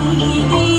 一杯